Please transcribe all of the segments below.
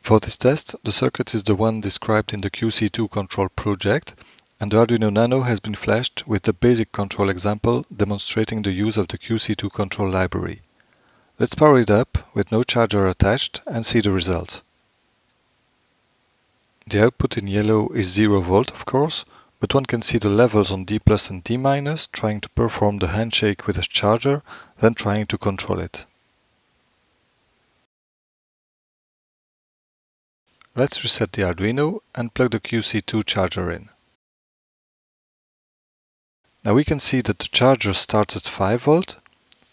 For this test, the circuit is the one described in the QC2 control project, and the Arduino Nano has been flashed with the basic control example demonstrating the use of the QC2 control library. Let's power it up with no charger attached and see the result. The output in yellow is 0 volt of course, but one can see the levels on D plus and D minus trying to perform the handshake with a charger, then trying to control it. Let's reset the Arduino and plug the QC2 charger in. Now we can see that the charger starts at 5 volt,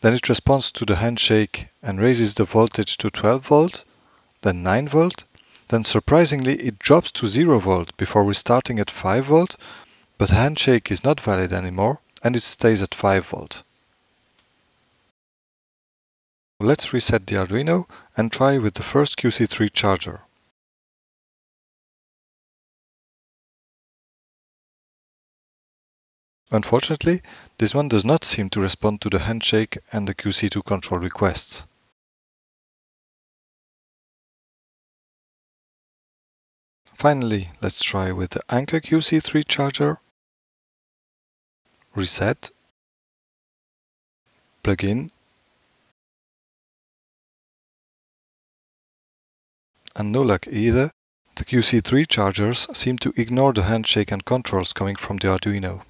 then it responds to the handshake and raises the voltage to 12 volt, then 9 volt, then surprisingly it drops to 0 volt before restarting at 5 volt, but handshake is not valid anymore and it stays at 5 volt. Let's reset the Arduino and try with the first QC3 charger. Unfortunately, this one does not seem to respond to the handshake and the QC2 control requests. Finally, let's try with the Anker QC3 charger. Reset. Plug in. And no luck either. The QC3 chargers seem to ignore the handshake and controls coming from the Arduino.